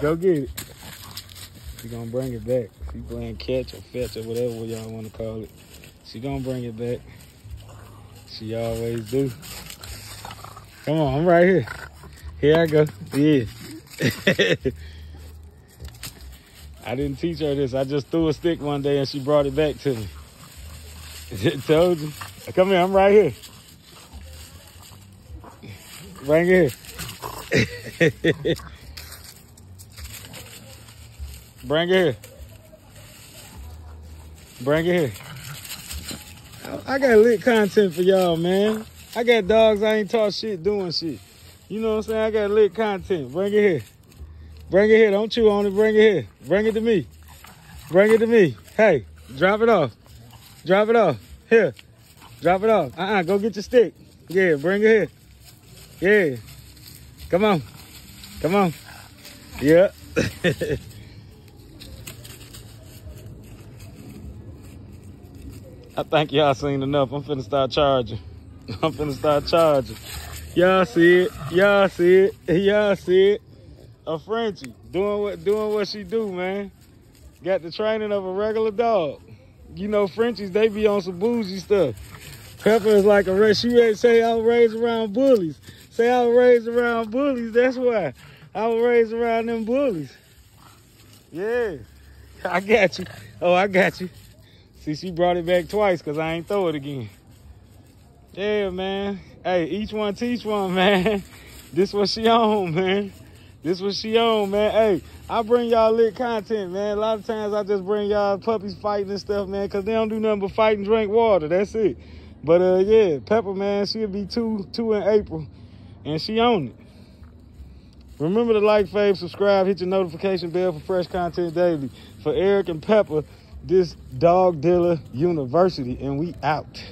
Go get it. She gonna bring it back. She playing catch or fetch or whatever y'all want to call it. She gonna bring it back. She always do. Come on, I'm right here. Here I go. Yeah. I didn't teach her this. I just threw a stick one day and she brought it back to me. Told you. Come here, I'm right here. Bring it here. Bring it here. Bring it here. I got lit content for y'all, man. I got dogs I ain't taught shit doing shit. You know what I'm saying? I got lit content. Bring it here. Bring it here. Don't chew on it. Bring it here. Bring it to me. Bring it to me. Hey, drop it off. Drop it off. Here. Drop it off. Uh-uh. Go get your stick. Yeah, bring it here. Yeah. Come on. Come on. Yeah. I think y'all seen enough. I'm finna start charging. I'm finna start charging. Y'all see it. Y'all see it. Y'all see it. A Frenchie doing what doing what she do, man. Got the training of a regular dog. You know, Frenchies, they be on some bougie stuff. Pepper is like a race. She ready say I was raised around bullies. Say I was raised around bullies. That's why. I was raised around them bullies. Yeah. I got you. Oh, I got you. See, she brought it back twice because I ain't throw it again. Yeah, man. Hey, each one teach one, man. This what she on, man. This what she on, man. Hey, I bring y'all lit content, man. A lot of times I just bring y'all puppies fighting and stuff, man, because they don't do nothing but fight and drink water. That's it. But uh, yeah, Pepper, man, she'll be two, two in April, and she on it. Remember to like, fave, subscribe, hit your notification bell for fresh content daily. For Eric and Pepper, this Dog Dealer University, and we out.